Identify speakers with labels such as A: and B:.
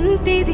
A: ಅಂತಿದೆ